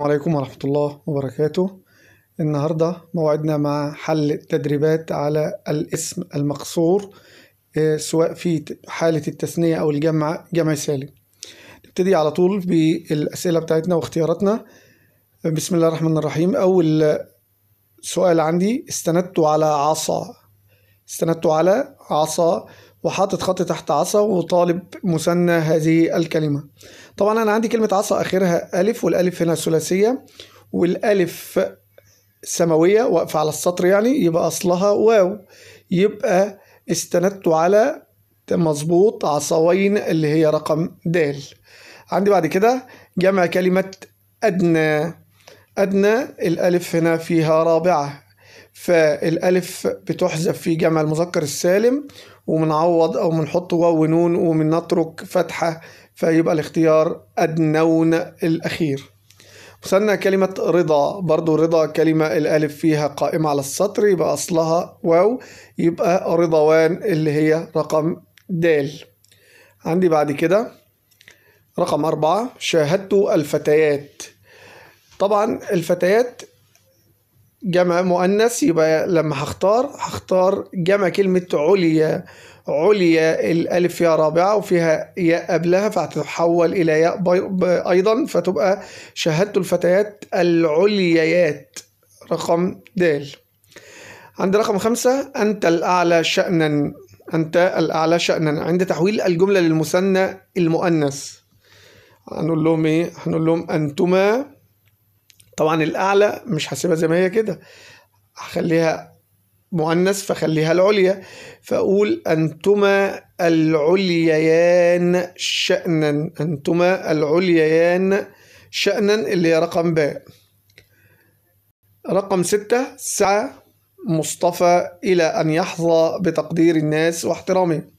عليكم ورحمة الله وبركاته. النهاردة موعدنا مع حل تدريبات على الاسم المقصور آه، سواء في حالة التثنية أو الجمع جمع سالم. نبتدي على طول بالأسئلة بتاعتنا واختياراتنا. بسم الله الرحمن الرحيم. أول سؤال عندي استندت على عصا استندت على عصا وحاطط خط تحت عصا وطالب مثنى هذه الكلمة. طبعا أنا عندي كلمة عصا آخرها ألف والألف هنا ثلاثية والألف سماوية واقفة على السطر يعني يبقى أصلها واو. يبقى استندت على مظبوط عصوين اللي هي رقم د عندي بعد كده جمع كلمة أدنى. أدنى الألف هنا فيها رابعة فالألف بتحذف في جمع المذكر السالم ومنعوض أو منحط واو ونون ومنترك فتحة فيبقى الاختيار أدنون الأخير. مثنى كلمة رضا. برضو رضا كلمة الألف فيها قائمة على السطر يبقى أصلها واو يبقى رضوان اللي هي رقم د عندي بعد كده رقم أربعة شاهدت الفتيات. طبعا الفتيات جمع مؤنث يبقى لما هختار هختار جمع كلمة عليا عليا الألف فيها رابعة وفيها ياء قبلها فهتتحول إلى ياء أيضا فتبقى شاهدت الفتيات العليات. رقم د عند رقم خمسة أنت الأعلى شأنا. أنت الأعلى شأنا. عند تحويل الجملة للمثنى المؤنث. هنقول لهم إيه؟ هنقول لهم أنتما طبعا الأعلى مش هسيبها زي ما هي كده. هخليها مؤنث فخليها العليا. فأقول أنتما العليان شأنا أنتما العليان شأنا اللي هي رقم باء رقم ستة سعى مصطفى إلى أن يحظى بتقدير الناس واحترامهم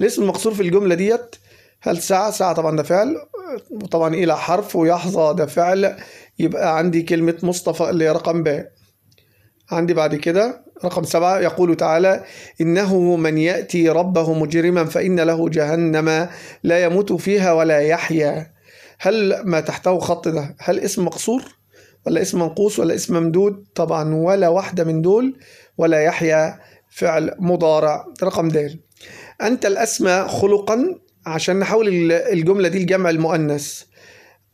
الاسم المقصور في الجملة ديت هل سعى سعى طبعا ده فعل. وطبعا إلى حرف ويحظى ده فعل. يبقى عندي كلمة مصطفى اللي هي رقم باء. عندي بعد كده رقم سبعة. يقول تعالى إنه من يأتي ربه مجرما فإن له جهنم لا يموت فيها ولا يحيا. هل ما تحته خط ده؟ هل اسم مقصور ولا اسم منقوص ولا اسم ممدود؟ طبعا ولا واحدة من دول ولا يحيا. فعل مضارع. رقم د أنت الأسمى خلقا عشان نحول الجملة دي لجمع المؤنث.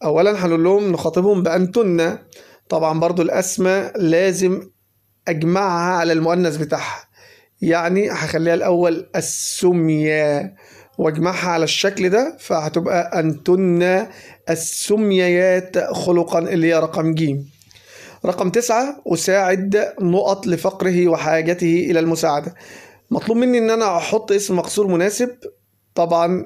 أولا هنقول لهم نخاطبهم بأنتن. طبعا برضو الأسمى لازم أجمعها على المؤنث بتاعها. يعني هخليها الأول السمية وأجمعها على الشكل ده فهتبقى أنتن السميات خلقا اللي هي رقم جيم رقم تسعة أساعد نقط لفقره وحاجته إلى المساعدة. مطلوب مني إن أنا أحط اسم مقصور مناسب. طبعا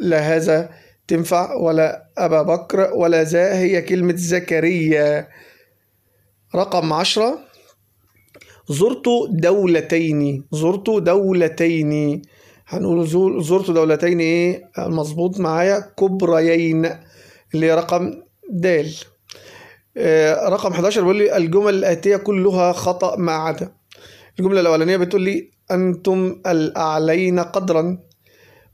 لا هذا تنفع ولا أبا بكر ولا ذا هي كلمة زكريا. رقم عشرة زرت دولتين زرت دولتين. هنقول زرت دولتين إيه؟ مظبوط معايا كبريين اللي هي رقم د آه، رقم 11 بيقول لي الجمل الآتية كلها خطأ ما عدا. الجملة الأولانية بتقول لي أنتم الأعلين قدرا.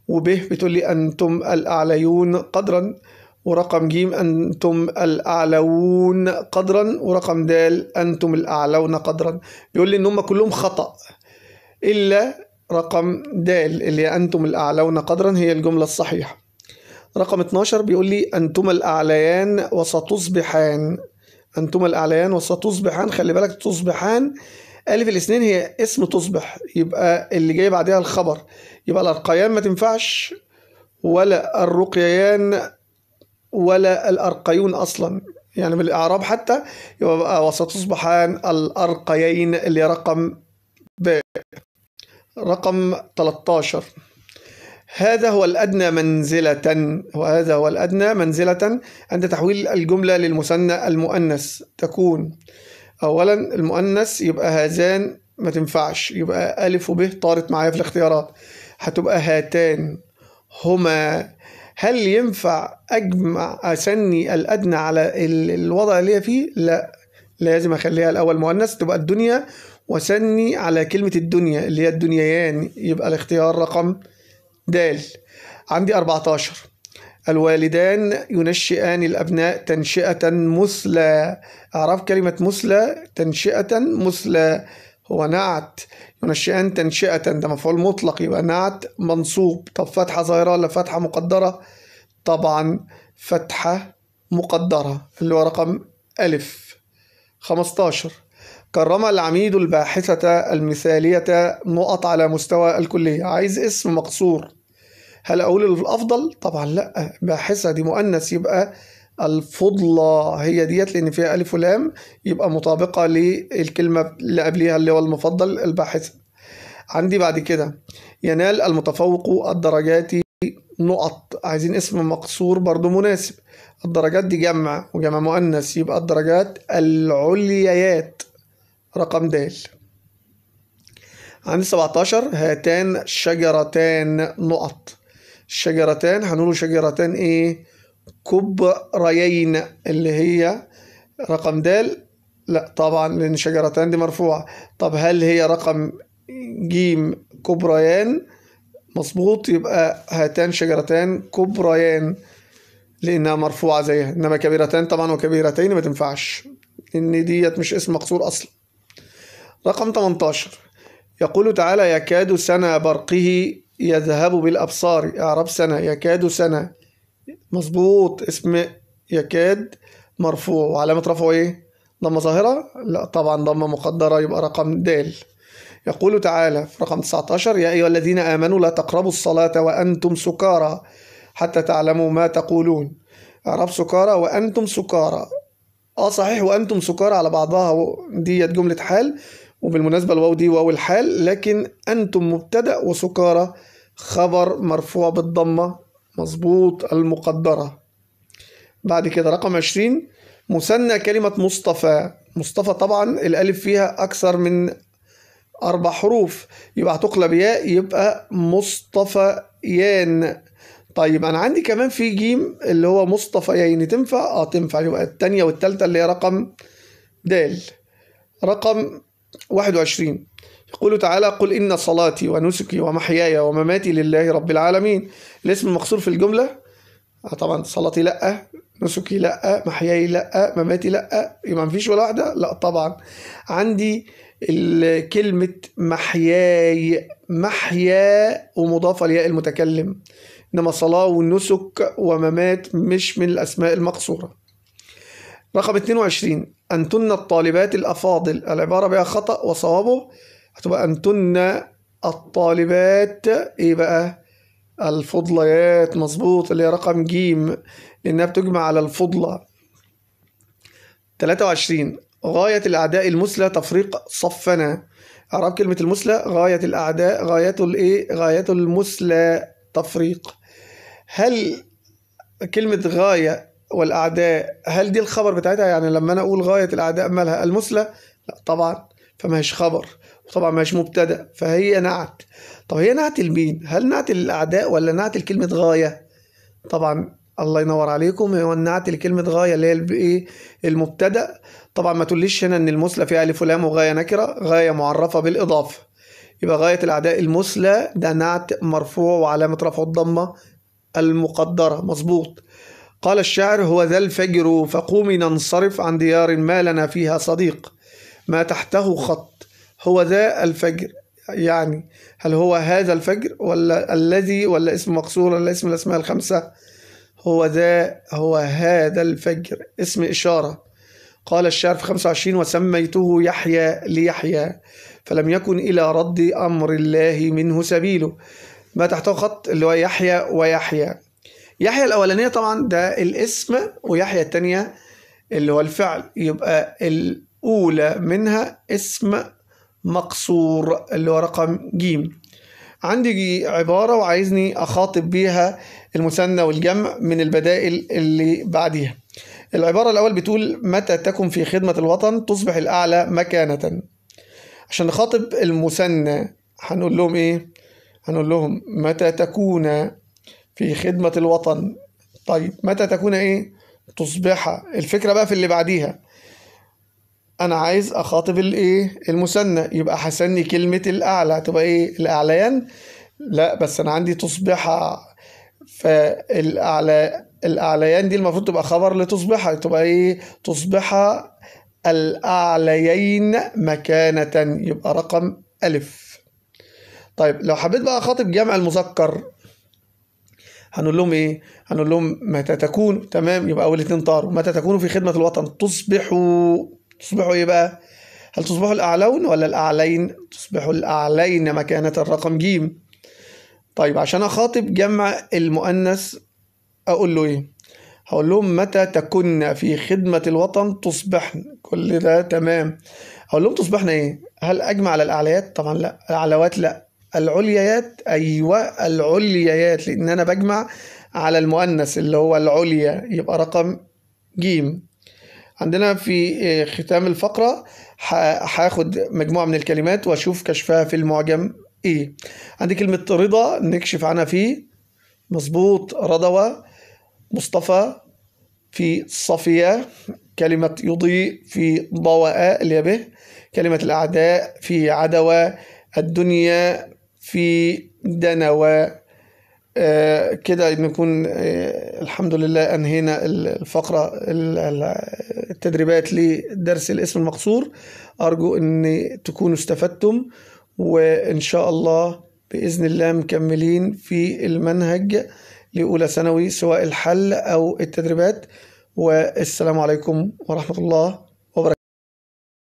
وب بتقول لي أنتم الأعليون قدرا ورقم ج أنتم الأعلون قدرا ورقم د أنتم الأعلون قدرا. بيقول لي إن هم كلهم خطأ إلا رقم د اللي أنتم الأعلون قدرا هي الجملة الصحيحة. رقم 12 بيقول لي أنتم الأعليان وستصبحان. أنتم الأعليان وستصبحان خلي بالك تصبحان ألف الاثنين هي اسم تصبح. يبقى اللي جاي بعدها الخبر. يبقى الأرقيان ما تنفعش ولا الرقيان ولا الأرقيون أصلا. يعني بالإعراب حتى يبقى بقى وستصبحان الأرقيين اللي رقم ب. رقم 13 هذا هو الأدنى منزلة. وهذا هو الأدنى منزلة عند تحويل الجملة للمثنى المؤنث. تكون أولا المؤنث يبقى هذان ما تنفعش. يبقى ألف وب طارت معايا في الاختيارات. هتبقى هاتان. هما. هل ينفع أجمع أسني الأدنى على ال- الوضع اللي هي فيه؟ لا. لازم أخليها الأول مؤنث تبقى الدنيا. وسني على كلمة الدنيا اللي هي الدنيايان يبقى الاختيار رقم د عندي 14 الوالدان ينشئان الأبناء تنشئة مثلى. أعرف كلمة مثلى تنشئة مثلى. هو نعت. ينشئان تنشئة. ده مفعول مطلق يبقى نعت منصوب. طب فتحة ظاهرة ولا فتحة مقدرة؟ طبعا فتحة مقدرة اللي هو رقم ألف. خمستاشر. كرم العميد الباحثة المثالية نقط على مستوى الكلية. عايز اسم مقصور. هل أقول الأفضل؟ طبعا لا. باحثة دي مؤنث يبقى الفضلى هي ديت لأن فيها ألف ولام يبقى مطابقة للكلمة اللي قبليها اللي هو المفضل الباحثة عندي بعد كده ينال المتفوق الدرجات نقط. عايزين اسم مقصور برضو مناسب. الدرجات دي جمع وجمع مؤنث يبقى الدرجات العليات. رقم د عندي 17 هاتان شجرتان نقط. الشجرتان هنقول شجرتان إيه؟ كبريين اللي هي رقم د لا طبعا لأن شجرتان دي مرفوعة. طب هل هي رقم جيم كبريان مظبوط يبقى هاتان شجرتان كبريان لأنها مرفوعة زيها. إنما كبيرتان طبعا وكبيرتين ما تنفعش ان ديت مش اسم مقصور أصلا. رقم 18 يقول تعالى يكاد سنة برقه يذهب بالأبصار. إعراب سنة يكاد سنة. مظبوط. اسم يكاد مرفوع. وعلامة رفعه إيه؟ ضمة ظاهرة؟ لا طبعا ضمة مقدرة يبقى رقم د يقول تعالى في رقم 19 يا أيها الذين آمنوا لا تقربوا الصلاة وأنتم سكارى حتى تعلموا ما تقولون. إعراب سكارى وأنتم سكارى. آه صحيح وأنتم سكارى على بعضها. ديت جملة حال. وبالمناسبة الواو دي واو الحال لكن أنتم مبتدأ وسكارى خبر مرفوع بالضمة مظبوط المقدرة. بعد كده رقم 20 مثنى كلمة مصطفى. مصطفى طبعا الألف فيها أكثر من أربع حروف. يبقى هتقلب ياء يبقى مصطفيان. طيب أنا عندي كمان في جيم اللي هو مصطفيين تنفع؟ آه تنفع. يبقى التانية والتالتة اللي هي رقم د رقم 21 يقول تعالى قل إن صلاتي ونسكي ومحياي ومماتي لله رب العالمين. الاسم المقصور في الجملة؟ آه طبعا صلاتي لأ نسكي لأ محياي لأ مماتي لأ. يبقى مفيش ولا واحدة؟ لأ طبعا. عندي كلمة محياي. محيا ومضافة لياء المتكلم. إنما صلاة والنسك وممات مش من الأسماء المقصورة. رقم 22 أنتن الطالبات الأفاضل. العبارة بها خطأ وصوابه. هتبقى أنتن الطالبات إيه بقى؟ الفضليات. مظبوط. اللي هي رقم جيم. لأنها بتجمع على الفضلة. 23 غاية الأعداء المثلى تفريق صفنا. أعراب كلمة المثلى؟ غاية الأعداء. غاية الإيه؟ غاية المثلى تفريق. هل كلمة غاية والأعداء هل دي الخبر بتاعتها؟ يعني لما أنا أقول غاية الأعداء مالها المثلى لا طبعا فما هيش خبر وطبعا ما هيش مبتدأ فهي نعت. طب هي نعت لمين؟ هل نعت للأعداء ولا نعت لكلمة غاية؟ طبعا الله ينور عليكم هو النعت لكلمة غاية اللي هي الايه المبتدأ. طبعا ما تقوليش هنا إن المثلى فيها ألف ولام وغاية نكرة غاية معرفة بالإضافة. يبقى غاية الأعداء المثلى ده نعت مرفوع وعلامة رفع الضمة المقدرة. مظبوط. قال الشاعر هو ذا الفجر فقومي ننصرف عن ديار ما لنا فيها صديق. ما تحته خط. هو ذا الفجر. يعني هل هو هذا الفجر ولا الذي ولا اسم مقصور ولا اسم الأسماء الخمسة؟ هو ذا هو هذا الفجر. اسم إشارة. قال الشاعر في 25 وسميته يحيى ليحيى فلم يكن إلى رد أمر الله منه سبيله. ما تحته خط اللي هو يحيى ويحيى. يحيى الأولانية طبعا ده الاسم ويحيى التانية اللي هو الفعل. يبقى الأولى منها اسم مقصور اللي هو رقم جيم. عندي عبارة وعايزني أخاطب بيها المثنى والجمع من البدائل اللي بعديها. العبارة الأول بتقول متى تكن في خدمة الوطن تصبح الأعلى مكانة. عشان نخاطب المثنى هنقول لهم إيه؟ هنقول لهم متى تكون في خدمة الوطن. طيب متى تكون إيه؟ تصبح الفكرة بقى في اللي بعديها. أنا عايز أخاطب الايه المثنى. يبقى حسني كلمة الأعلى. تبقى إيه؟ الأعليان. لا بس أنا عندي تصبح. فالاعلى الأعليان دي المفروض تبقى خبر لتصبح. تبقى إيه؟ تصبح الأعليين مكانة. يبقى رقم ألف. طيب لو حبيت بقى أخاطب جمع المذكر هنقول لهم إيه؟ هنقول لهم متى تكون؟ تمام يبقى أول اتنين طاروا. متى تكونوا في خدمة الوطن؟ تصبحوا تصبحوا إيه بقى؟ هل تصبحوا الأعلون ولا الأعلين؟ تصبحوا الأعلين مكانة الرقم جيم. طيب عشان أخاطب جمع المؤنث أقول له إيه؟ هقول لهم متى تكن في خدمة الوطن؟ تصبحن. كل ده تمام. هقول لهم تصبحن إيه؟ هل أجمع على الأعليات؟ طبعا لا. الأعلوات لا. العليات أيوه العليات لأن أنا بجمع على المؤنث اللي هو العليا يبقى رقم جيم. عندنا في ختام الفقرة هاخد مجموعة من الكلمات وأشوف كشفها في المعجم إيه عندي كلمة رضا نكشف عنها فيه مظبوط رضوى مصطفى في صفية كلمة يضيء في ضواء اللي به كلمة الأعداء في عدوى الدنيا في دنوى آه كده نكون آه الحمد لله أنهينا الفقرة التدريبات لدرس الاسم المقصور. أرجو أن تكونوا استفدتم وإن شاء الله بإذن الله مكملين في المنهج لأولى ثانوي سواء الحل أو التدريبات. والسلام عليكم ورحمة الله